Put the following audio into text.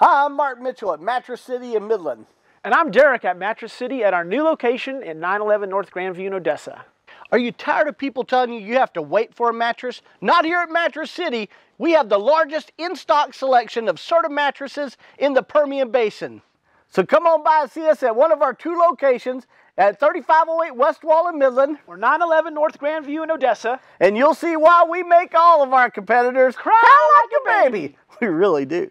Hi, I'm Mark Mitchell at Mattress City in Midland. And I'm Derek at Mattress City at our new location in 911 North Grandview in Odessa. Are you tired of people telling you you have to wait for a mattress? Not here at Mattress City. We have the largest in-stock selection of Serta mattresses in the Permian Basin. So come on by and see us at one of our two locations at 3508 West Wall in Midland. Or 911 North Grandview in Odessa. And you'll see why we make all of our competitors cry, cry like, like a baby. baby. We really do.